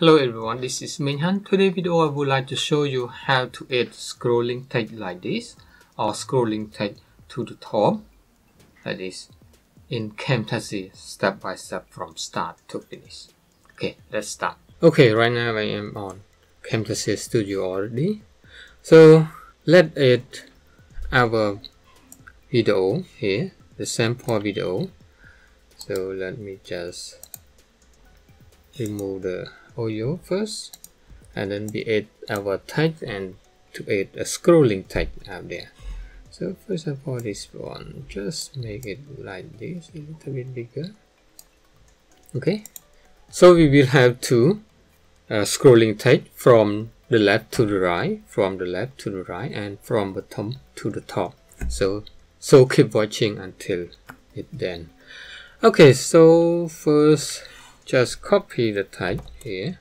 Hello everyone, this is Meng Hann. Today video I would like to show you how to add scrolling text like this or scrolling text to the top like this in Camtasia step by step from start to finish. Okay, let's start. Okay, right now I am on Camtasia Studio already. So let's add our video here, the sample video. So let me just remove the audio first and then we add our text and to add a scrolling text out there. So first of all this one just make it like this a little bit bigger. Okay. So we will have two uh, scrolling text from the left to the right from the left to the right and from bottom to the top. So so keep watching until it then. Okay so first just copy the type here.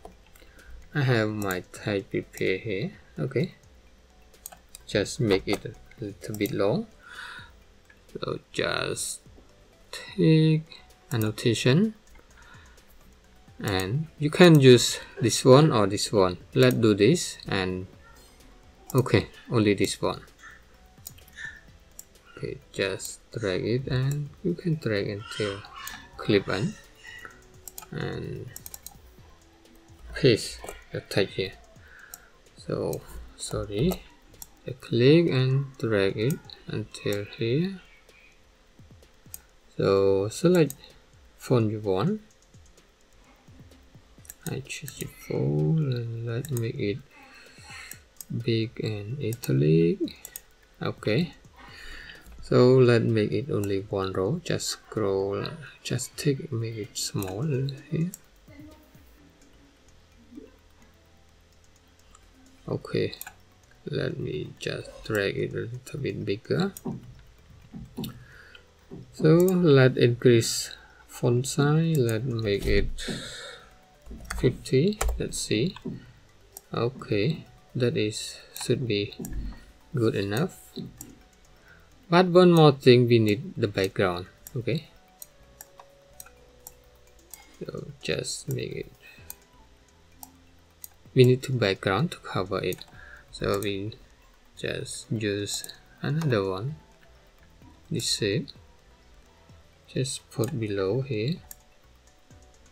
I have my type prepared here. Okay. Just make it a little bit long. So just take annotation. And you can use this one or this one. Let's do this and okay only this one. Okay just drag it and you can drag until clip on and paste the tag here. So sorry. I click and drag it until here. So select font you want. I choose the font and let me make it big and italic okay so let's make it only one row. Just scroll just take make it small here. Okay let me just drag it a little bit bigger. So let's increase font size. Let's make it 50 let's see. Okay that is should be good enough but one more thing we need the background okay? So just make it. We need to background to cover it. So we just use another one. This shape just put below here.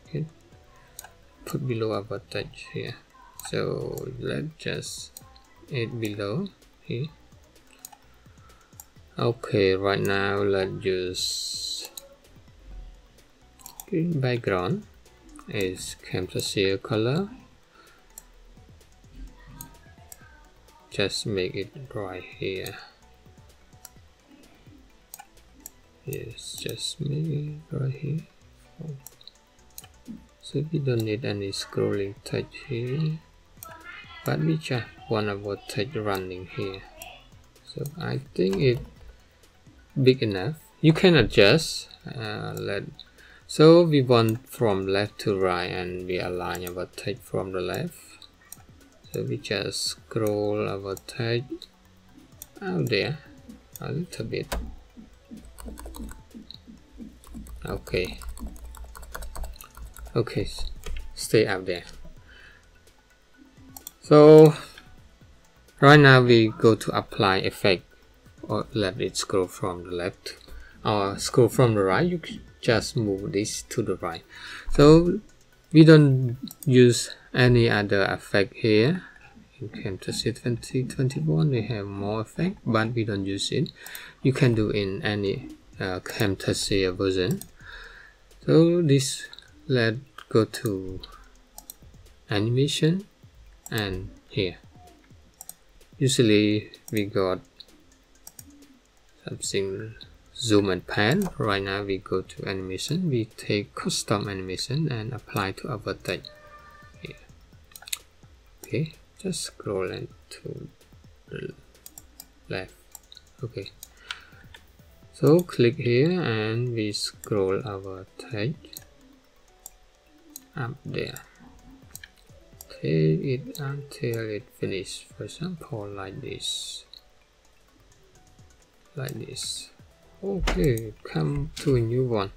Okay. Put below our touch here. So let's just add below here okay right now let's use green background is Camtasia color. Just make it right here. Yes just make it right here. So we don't need any scrolling text here. But we just want our text running here. So I think it big enough. You can adjust uh, let so we want from left to right and we align our text from the left. So we just scroll our text out there a little bit. Okay. Okay stay out there. So right now we go to apply effect or let it scroll from the left or scroll from the right you just move this to the right. So we don't use any other effect here. In Camtasia 2021 we have more effect but we don't use it. You can do in any uh, Camtasia version. So this let go to animation and here. Usually we got something zoom and pan. Right now we go to animation. We take custom animation and apply to our here okay just scroll and to left. Okay. So click here and we scroll our text up there. Take it until it finish. For example like this like this. Okay come to a new one.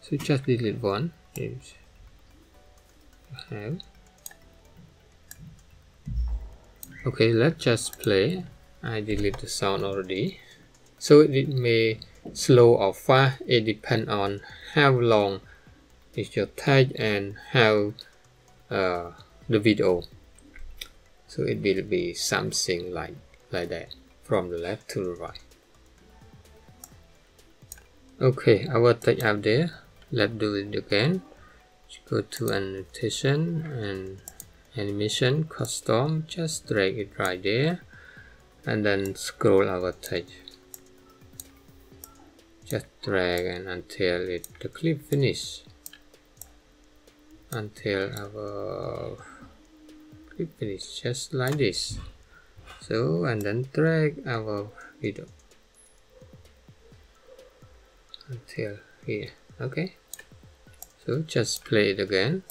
So just delete one. You have okay let's just play. I delete the sound already. So it may slow or fast. It depends on how long is your tag and how uh, the video. So it will be something like like that from the left to the right okay our tag out there. Let's do it again. Go to annotation and animation custom just drag it right there. And then scroll our text just drag and until it the clip finish. Until our clip finish just like this. So and then drag our video until here. Okay. So just play it again.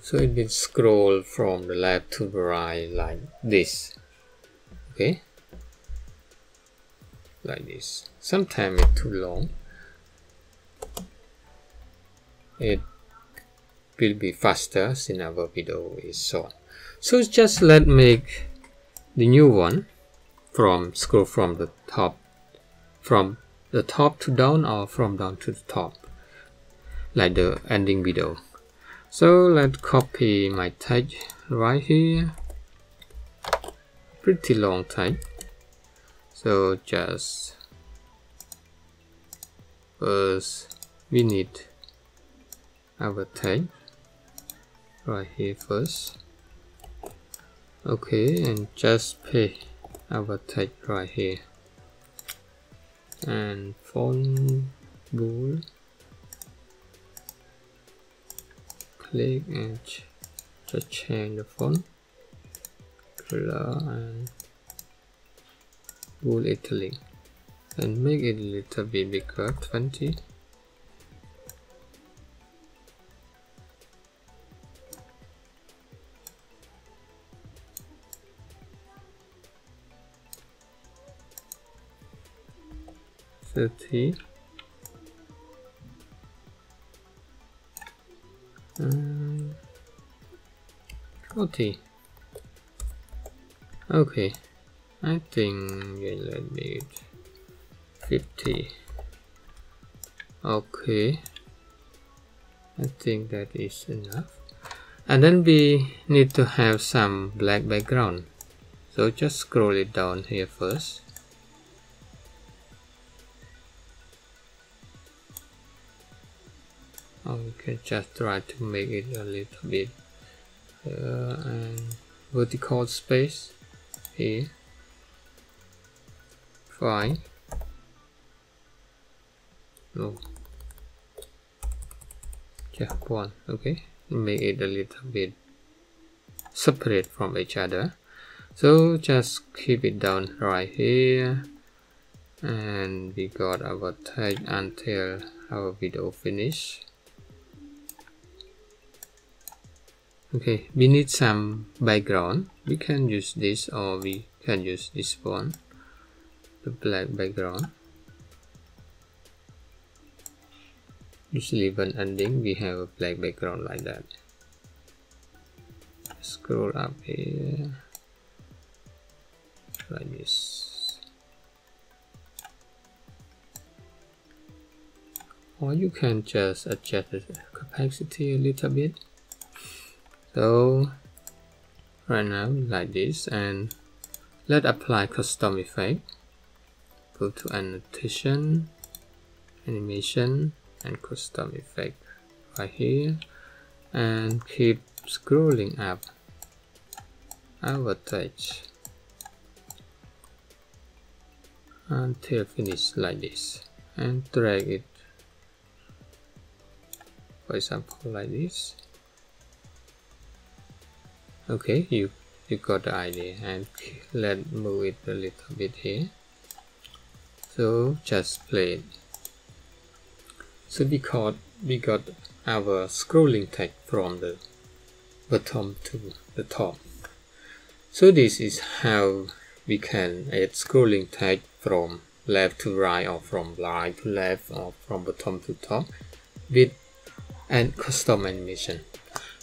So it will scroll from the left to the right like this. Okay. Like this. Sometimes it's too long. It will be faster since our video is short so just let make the new one from scroll from the top from the top to down or from down to the top? Like the ending video. So let's copy my tag right here. Pretty long tag so just first we need our tag right here first. Okay and just paste our tag right here and font bool. Click and just change the font color and bold italic and make it a little bit bigger 20 30 um, 40 okay I think let me 50 okay. I think that is enough. And then we need to have some black background. So just scroll it down here first or we can just try to make it a little bit uh, and vertical space here. Fine. No. Just one okay. Make it a little bit separate from each other. So just keep it down right here. And we got our tag until our video finish okay we need some background. We can use this or we can use this one. The black background. Usually when ending. We have a black background like that. Scroll up here. Like this. Or you can just adjust the capacity a little bit so right now like this and let's apply custom effect. Go to annotation animation and custom effect right here and keep scrolling up. Our text until finish like this and drag it. For example like this okay you you got the idea. And let move it a little bit here. So just play it. So got we got our scrolling tag from the bottom to the top. So this is how we can add scrolling tag from left to right or from right to left or from bottom to top with and custom animation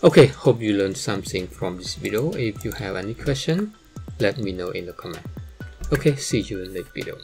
okay hope you learned something from this video. If you have any question let me know in the comment. Okay see you in the next video